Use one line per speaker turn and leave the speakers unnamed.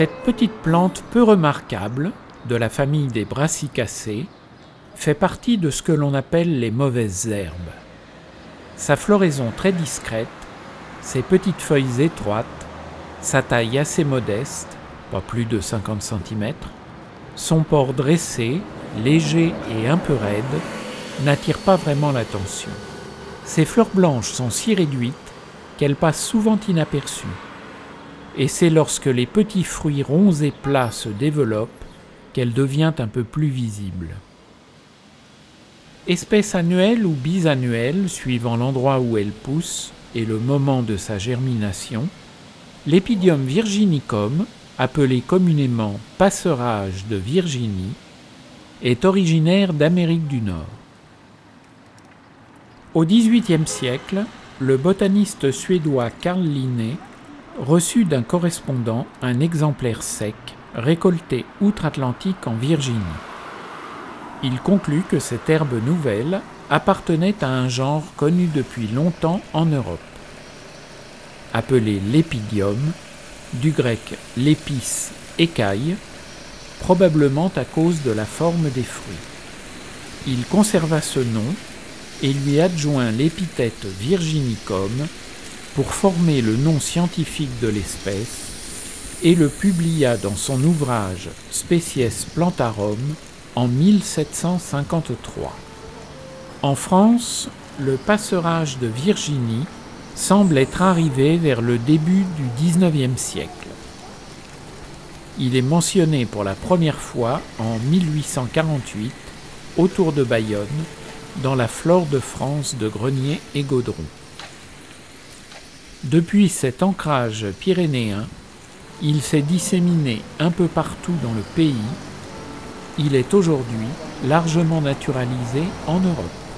Cette petite plante peu remarquable, de la famille des brassicacées, fait partie de ce que l'on appelle les mauvaises herbes. Sa floraison très discrète, ses petites feuilles étroites, sa taille assez modeste, pas plus de 50 cm, son port dressé, léger et un peu raide, n'attire pas vraiment l'attention. Ses fleurs blanches sont si réduites qu'elles passent souvent inaperçues. Et c'est lorsque les petits fruits ronds et plats se développent qu'elle devient un peu plus visible. Espèce annuelle ou bisannuelle, suivant l'endroit où elle pousse et le moment de sa germination, l'épidium virginicum, appelé communément passerage de Virginie, est originaire d'Amérique du Nord. Au XVIIIe siècle, le botaniste suédois Carl Linné reçut d'un correspondant un exemplaire sec récolté outre-Atlantique en Virginie. Il conclut que cette herbe nouvelle appartenait à un genre connu depuis longtemps en Europe. Appelé l'épidium, du grec l'épice écaille, probablement à cause de la forme des fruits. Il conserva ce nom et lui adjoint l'épithète virginicum pour former le nom scientifique de l'espèce et le publia dans son ouvrage Species Plantarum en 1753. En France, le passerage de Virginie semble être arrivé vers le début du XIXe siècle. Il est mentionné pour la première fois en 1848 autour de Bayonne dans la Flore de France de Grenier et Gaudron. Depuis cet ancrage pyrénéen, il s'est disséminé un peu partout dans le pays. Il est aujourd'hui largement naturalisé en Europe.